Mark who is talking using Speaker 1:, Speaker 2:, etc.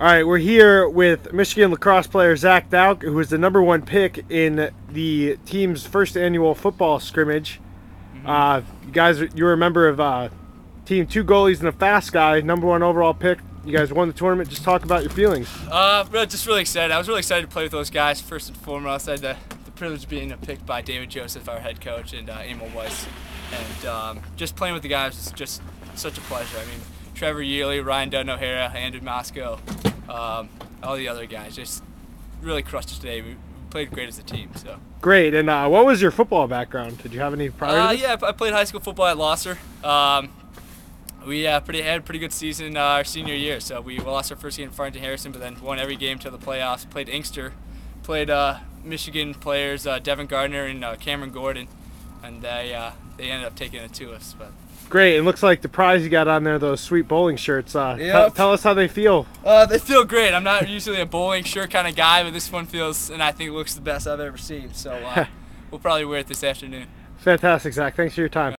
Speaker 1: All right, we're here with Michigan lacrosse player Zach Dauch, who was the number one pick in the team's first annual football scrimmage. Uh, you guys, you were a member of uh, team two goalies and a fast guy, number one overall pick. You guys won the tournament. Just talk about your feelings.
Speaker 2: Uh, just really excited. I was really excited to play with those guys. First and foremost, I had the, the privilege of being picked by David Joseph, our head coach, and uh, Emil Weiss. And um, just playing with the guys was just such a pleasure. I mean, Trevor Yealy, Ryan Dutton O'Hara, Andrew Moscow, um, all the other guys just really crushed us today. We played great as a team. So.
Speaker 1: Great. And uh, what was your football background? Did you have any prior?
Speaker 2: Uh, yeah, I played high school football at Lahser. Um, we uh, pretty had a pretty good season uh, our senior year. So we lost our first game in Farmington Harrison, but then won every game till the playoffs. Played Inkster, played uh, Michigan players uh, Devin Gardner and uh, Cameron Gordon, and they uh, they ended up taking it to us. But
Speaker 1: Great. It looks like the prize you got on there, those sweet bowling shirts. Uh,
Speaker 2: Yep.
Speaker 1: tell- tell us how they feel.
Speaker 2: uh, they feel great. I'm not usually a bowling shirt kind of guy, but this one feels and I think looks the best I've ever seen. So uh, we'll probably wear it this afternoon.
Speaker 1: Fantastic, Zach. Thanks for your time.